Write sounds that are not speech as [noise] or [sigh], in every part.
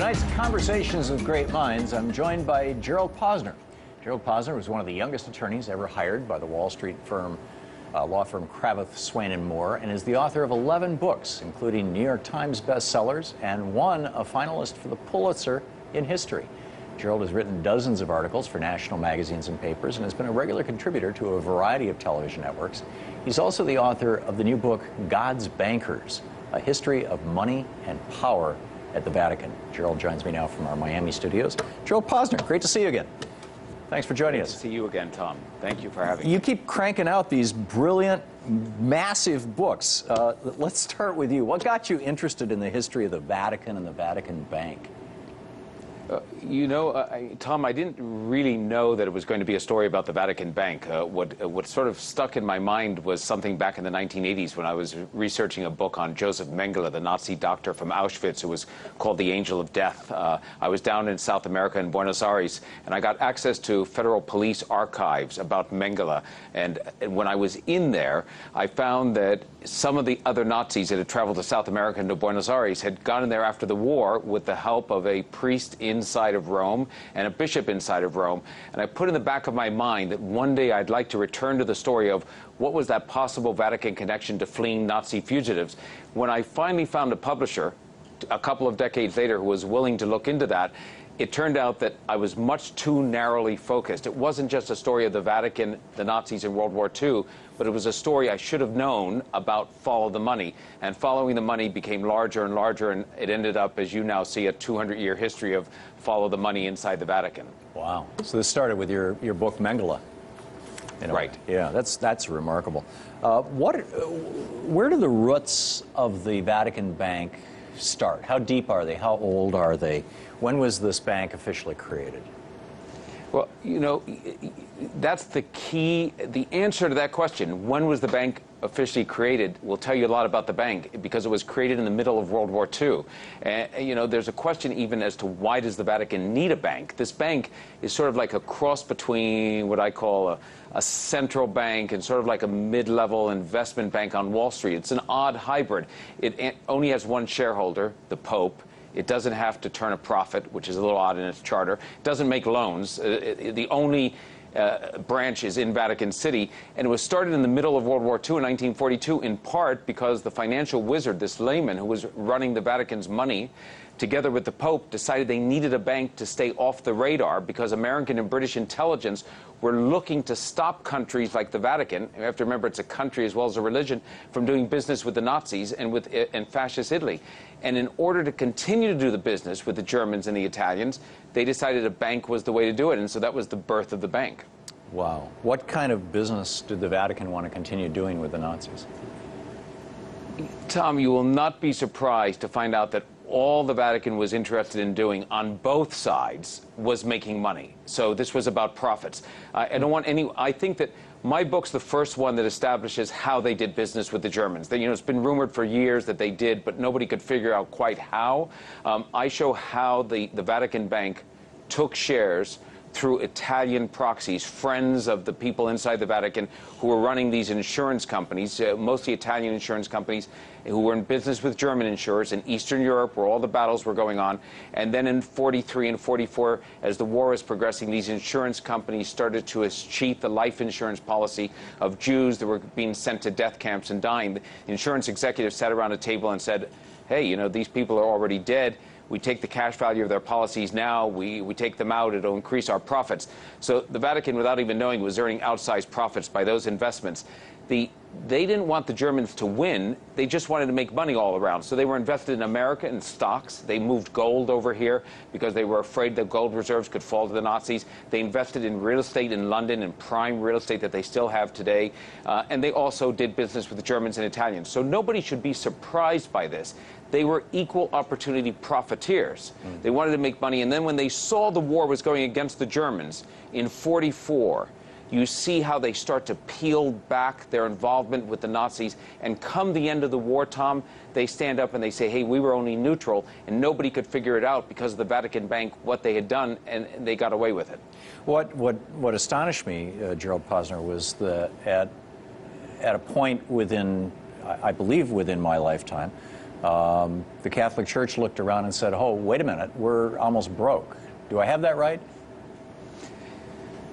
tonight's Conversations with Great Minds, I'm joined by Gerald Posner. Gerald Posner was one of the youngest attorneys ever hired by the Wall Street firm, uh, law firm Cravath, Swaine and Moore, and is the author of 11 books, including New York Times bestsellers and one a finalist for the Pulitzer in history. Gerald has written dozens of articles for national magazines and papers and has been a regular contributor to a variety of television networks. He's also the author of the new book, God's Bankers, a history of money and power at the Vatican. Gerald joins me now from our Miami studios. Gerald Posner, great to see you again. Thanks for joining Great us. to see you again, Thom. Thank you for having me. You keep cranking out these brilliant, massive books. Uh, let's start with you. What got you interested in the history of the Vatican and the Vatican Bank? Uh, you know, I, Thom, I didn't really know that it was going to be a story about the Vatican Bank. Uh, what, uh, what sort of stuck in my mind was something back in the 1980s when I was researching a book on Joseph Mengele, the Nazi doctor from Auschwitz, who was called the Angel of Death. Uh, I was down in South America in Buenos Aires, and I got access to federal police archives about Mengele. And, and when I was in there, I found that some of the other Nazis that had traveled to South America and to Buenos Aires had gone in there after the war with the help of a priest inside of Rome and a bishop inside of Rome. And I put in the back of my mind that one day I'd like to return to the story of what was that possible Vatican connection to fleeing Nazi fugitives. When I finally found a publisher a couple of decades later who was willing to look into that, it turned out that I was much too narrowly focused. It wasn't just a story of the Vatican, the Nazis in World War II, but it was a story I should have known about Follow the Money. And Following the Money became larger and larger, and it ended up, as you now see, a 200 year history of Follow the Money inside the Vatican. Wow. So this started with your, your book, Mengele. Right. way. Yeah, that's, that's remarkable. Uh, what, where do the roots of the Vatican Bank start? How deep are they? How old are they? When was this bank officially created? Well, you know, that's the key. The answer to that question, when was the bank officially created, will tell you a lot about the bank because it was created in the middle of World War II. And, you know, there's a question even as to why does the Vatican need a bank? This bank is sort of like a cross between what I call a, a central bank and sort of like a mid-level investment bank on Wall Street. It's an odd hybrid. It only has one shareholder, the Pope. It doesn't have to turn a profit, which is a little odd in its charter. It doesn't make loans. Uh, it- the only uh, branch in Vatican City, and it was started in the middle of World War II in 1942, in part because the financial wizard, this layman who was running the Vatican's money, together with the Pope, decided they needed a bank to stay off the radar because American and British intelligence were looking to stop countries like the Vatican. You have to remember it's a country as well as a religion from doing business with the Nazis and with eh, and fascist Italy. And in order to continue to do the business with the Germans and the Italians, they decided a bank was the way to do it, and so that was the birth of the bank. Wow. What kind of business did the Vatican want to continue doing with the Nazis? Thom, you will not be surprised to find out that all the Vatican was interested in doing on both sides was making money. So this was about profits. Uh, I don't want any. I think that my book's the first one that establishes how they did business with the Germans. That, you know, it's been rumored for years that they did, but nobody could figure out quite how. Um, I show how the, the Vatican Bank took shares through Italian proxies, friends of the people inside the Vatican who were running these insurance companies, uh, mostly Italian insurance companies, who were in business with German insurers in Eastern Europe, where all the battles were going on. And then in 43 and 44, as the war was progressing, these insurance companies started to cheat the life insurance policy of Jews that were being sent to death camps and dying. The insurance executives sat around a table and said, hey, you know, these people are already dead. We take the cash value of their policies now, we, we take them out, it'll increase our profits. So the Vatican, without even knowing, was earning outsized profits by those investments. The, they didn't want the Germans to win, they just wanted to make money all around. So they were invested in America in stocks. They moved gold over here because they were afraid the gold reserves could fall to the Nazis. They invested in real estate in London, in prime real estate that they still have today. Uh, and they also did business with the Germans and Italians. So nobody should be surprised by this they were equal opportunity profiteers. Mm. They wanted to make money. And then when they saw the war was going against the Germans in 44, you see how they start to peel back their involvement with the Nazis. And come the end of the war, Thom, they stand up and they say, hey, we were only neutral. And nobody could figure it out because of the Vatican Bank, what they had done, and they got away with it. What, what, what astonished me, uh, Gerald Posner, was that at, at a point within, I, I believe within my lifetime, um, the Catholic Church looked around and said, oh, wait a minute, we're almost broke. Do I have that right?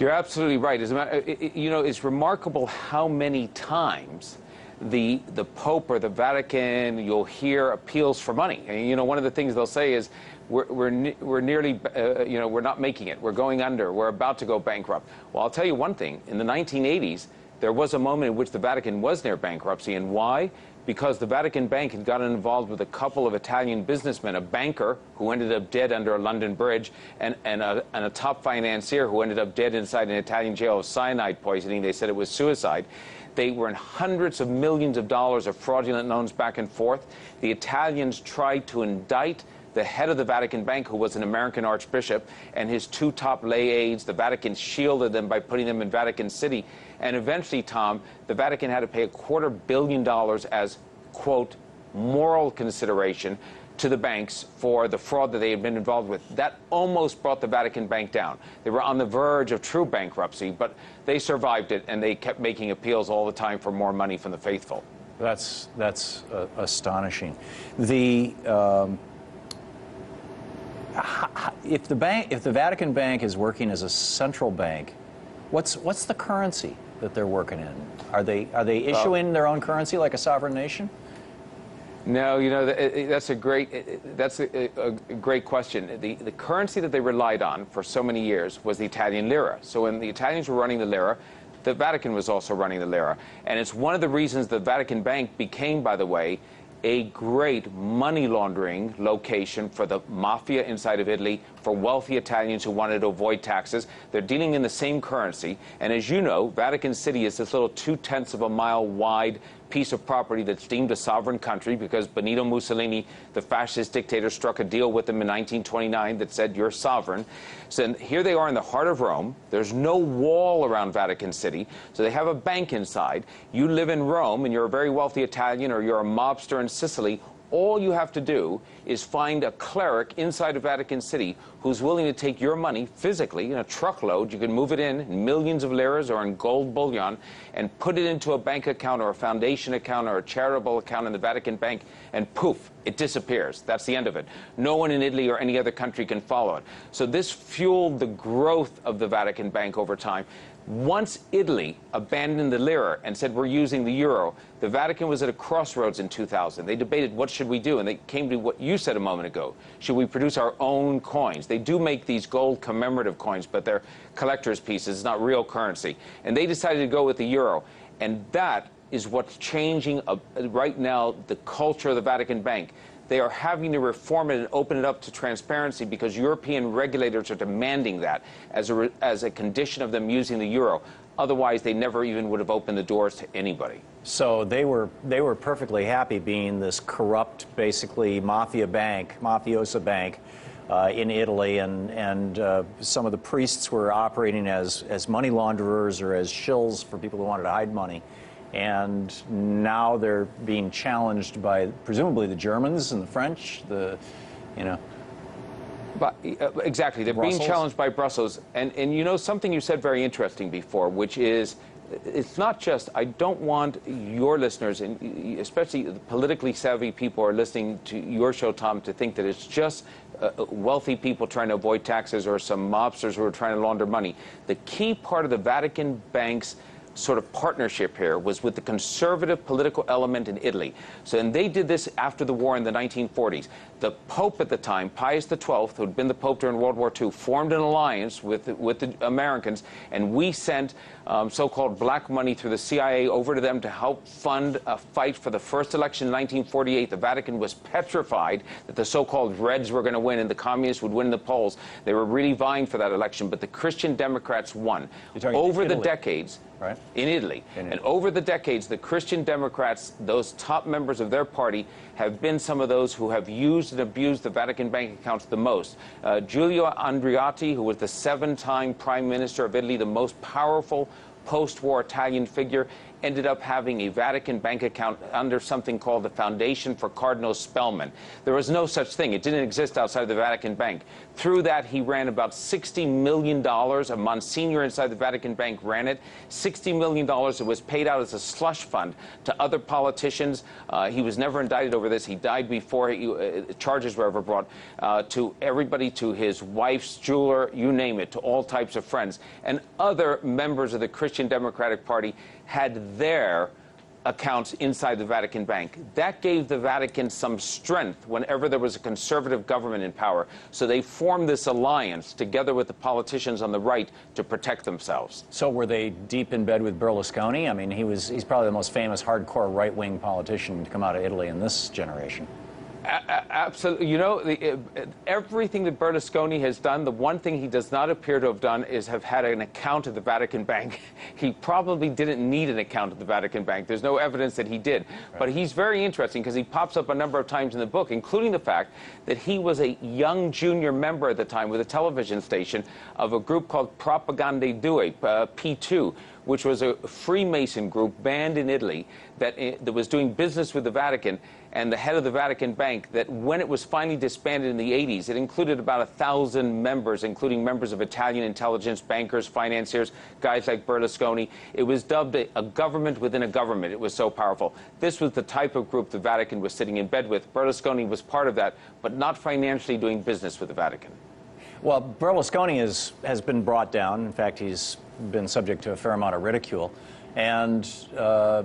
You're absolutely right. As a matter, it, you know, it's remarkable how many times the the Pope or the Vatican you'll hear appeals for money. And, you know, one of the things they'll say is, we're, we're, we're nearly, uh, you know, we're not making it. We're going under. We're about to go bankrupt. Well, I'll tell you one thing. In the 1980s, there was a moment in which the Vatican was near bankruptcy. And why? Because the Vatican Bank had gotten involved with a couple of Italian businessmen, a banker who ended up dead under a London bridge, and, and, a, and a top financier who ended up dead inside an Italian jail of cyanide poisoning. They said it was suicide. They were in hundreds of millions of dollars of fraudulent loans back and forth. The Italians tried to indict the head of the Vatican Bank, who was an American archbishop, and his two top lay aides. The Vatican shielded them by putting them in Vatican City. And eventually, Thom, the Vatican had to pay a quarter billion dollars as, quote, moral consideration to the banks for the fraud that they had been involved with. That almost brought the Vatican Bank down. They were on the verge of true bankruptcy, but they survived it and they kept making appeals all the time for more money from the faithful. That's, that's uh, astonishing. The. Um if the bank, if the Vatican Bank is working as a central bank, what's what's the currency that they're working in? Are they are they issuing well, their own currency like a sovereign nation? No, you know that's a great that's a, a, great question. The the currency that they relied on for so many years was the Italian lira. So when the Italians were running the lira, the Vatican was also running the lira, and it's one of the reasons the Vatican Bank became, by the way, a great money laundering location for the mafia inside of Italy, for wealthy Italians who wanted to avoid taxes. They're dealing in the same currency. And as you know, Vatican City is this little two tenths of a mile wide piece of property that's deemed a sovereign country because Benito Mussolini, the fascist dictator, struck a deal with them in 1929 that said you're sovereign. So here they are in the heart of Rome. There's no wall around Vatican City, so they have a bank inside. You live in Rome and you're a very wealthy Italian or you're a mobster in Sicily all you have to do is find a cleric inside of Vatican City who's willing to take your money physically in a truckload. You can move it in, in millions of liras or in gold bullion and put it into a bank account or a foundation account or a charitable account in the Vatican Bank, and poof, it disappears. That's the end of it. No one in Italy or any other country can follow it. So this fueled the growth of the Vatican Bank over time. Once Italy abandoned the lira and said we're using the euro, the Vatican was at a crossroads in 2000. They debated what should we do, and they came to what you said a moment ago. Should we produce our own coins? They do make these gold commemorative coins, but they're collector's pieces, it's not real currency. And they decided to go with the euro. And that is what's changing uh, right now the culture of the Vatican Bank. They are having to reform it and open it up to transparency because European regulators are demanding that as a, as a condition of them using the euro. Otherwise, they never even would have opened the doors to anybody. So they were they were perfectly happy being this corrupt, basically mafia bank, mafiosa bank. Uh, in Italy, and and uh, some of the priests were operating as as money launderers or as shills for people who wanted to hide money and now they're being challenged by presumably the Germans and the French, the, you know. But, uh, exactly, they're Brussels. being challenged by Brussels, and and you know something you said very interesting before, which is. It's not just, I don't want your listeners, and especially the politically savvy people who are listening to your show, Thom, to think that it's just uh, wealthy people trying to avoid taxes or some mobsters who are trying to launder money. The key part of the Vatican Bank's sort of partnership here was with the conservative political element in Italy. So, and they did this after the war in the 1940s. The Pope at the time, Pius XII, who had been the Pope during World War II, formed an alliance with, with the Americans, and we sent um, so-called black money through the CIA over to them to help fund a fight for the first election in 1948. The Vatican was petrified that the so-called Reds were going to win and the communists would win the polls. They were really vying for that election, but the Christian Democrats won. Over the decades, right? In Italy. in Italy. And over the decades, the Christian Democrats, those top members of their party, have been some of those who have used and abused the Vatican bank accounts the most. Uh, Giulio Andreotti, who was the seven time prime minister of Italy, the most powerful post war Italian figure, ended up having a Vatican bank account under something called the Foundation for Cardinal Spellman. There was no such thing. It didn't exist outside of the Vatican Bank. Through that, he ran about $60 million. A Monsignor inside the Vatican Bank ran it. $60 million. It was paid out as a slush fund to other politicians. Uh, he was never indicted over this. He died before he, uh, charges were ever brought uh, to everybody, to his wife's jeweler, you name it, to all types of friends. And other members of the Christian Democratic Party had their accounts inside the Vatican Bank. That gave the Vatican some strength whenever there was a conservative government in power. So they formed this alliance together with the politicians on the right to protect themselves. So were they deep in bed with Berlusconi? I mean, he was he's probably the most famous hardcore right-wing politician to come out of Italy in this generation. Absolutely. You know, the, uh, everything that Berlusconi has done, the one thing he does not appear to have done is have had an account at the Vatican Bank. [laughs] he probably didn't need an account at the Vatican Bank. There's no evidence that he did. Right. But he's very interesting because he pops up a number of times in the book, including the fact that he was a young junior member at the time with a television station of a group called Propaganda Due, uh, P2 which was a Freemason group banned in Italy that, that was doing business with the Vatican and the head of the Vatican Bank, that when it was finally disbanded in the 80s, it included about a thousand members, including members of Italian intelligence, bankers, financiers, guys like Berlusconi. It was dubbed a, a government within a government. It was so powerful. This was the type of group the Vatican was sitting in bed with. Berlusconi was part of that, but not financially doing business with the Vatican. Well, Berlusconi is, has been brought down. In fact, he's been subject to a fair amount of ridicule. And, uh,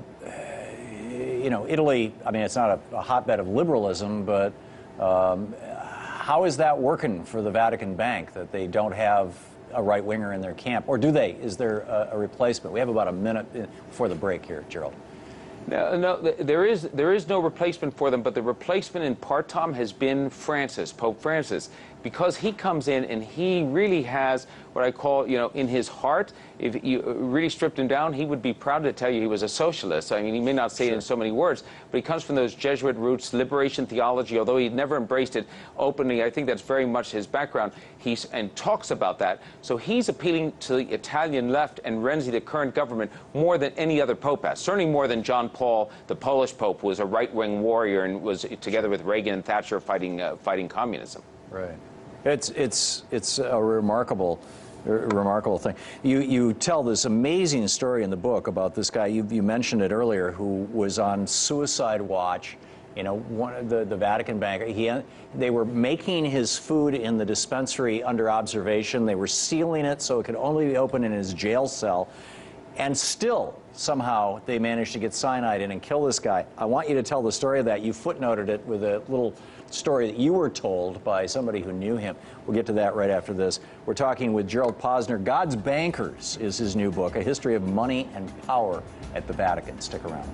you know, Italy, I mean, it's not a, a hotbed of liberalism, but um, how is that working for the Vatican Bank that they don't have a right winger in their camp? Or do they? Is there a, a replacement? We have about a minute before the break here, Gerald. No, no, there is there is no replacement for them, but the replacement in part, Thom, has been Francis, Pope Francis, because he comes in and he really has what I call, you know, in his heart, if you uh, really stripped him down, he would be proud to tell you he was a socialist. I mean, he may not say sure. it in so many words, but he comes from those Jesuit roots, liberation theology, although he never embraced it openly. I think that's very much his background. He's, and talks about that. So he's appealing to the Italian left and Renzi, the current government, more than any other pope has. Certainly more than John Paul, the Polish pope, was a right-wing warrior and was together with Reagan and Thatcher fighting, uh, fighting communism. Right. It's, it's, it's a remarkable remarkable thing. You, you tell this amazing story in the book about this guy, you, you mentioned it earlier, who was on suicide watch. You know, one of the, the Vatican bank, he, they were making his food in the dispensary under observation. They were sealing it so it could only be opened in his jail cell. And still, somehow, they managed to get cyanide in and kill this guy. I want you to tell the story of that. You footnoted it with a little story that you were told by somebody who knew him. We'll get to that right after this. We're talking with Gerald Posner. God's Bankers is his new book, A History of Money and Power at the Vatican. Stick around.